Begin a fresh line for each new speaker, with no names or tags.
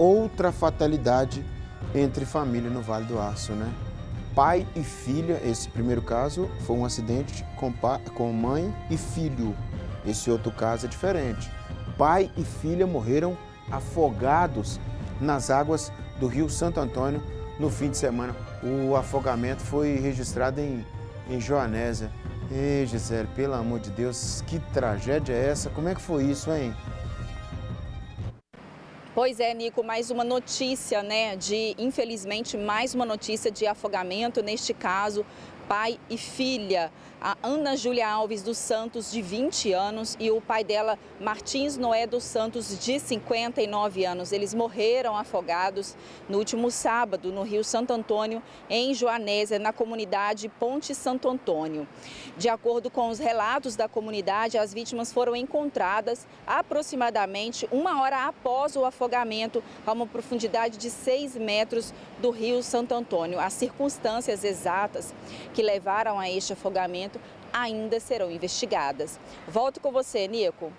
outra fatalidade entre família no Vale do Aço, né? Pai e filha, esse primeiro caso foi um acidente com, pai, com mãe e filho. Esse outro caso é diferente. Pai e filha morreram afogados nas águas do Rio Santo Antônio no fim de semana. O afogamento foi registrado em, em Joanésia. Ei, Gisele, pelo amor de Deus, que tragédia é essa? Como é que foi isso, hein?
Pois é, Nico, mais uma notícia, né, de, infelizmente, mais uma notícia de afogamento, neste caso, pai e filha a Ana Júlia Alves dos Santos, de 20 anos, e o pai dela, Martins Noé dos Santos, de 59 anos. Eles morreram afogados no último sábado no Rio Santo Antônio, em Joanésia, na comunidade Ponte Santo Antônio. De acordo com os relatos da comunidade, as vítimas foram encontradas aproximadamente uma hora após o afogamento, a uma profundidade de 6 metros do Rio Santo Antônio. As circunstâncias exatas que levaram a este afogamento ainda serão investigadas. Volto com você, Nico.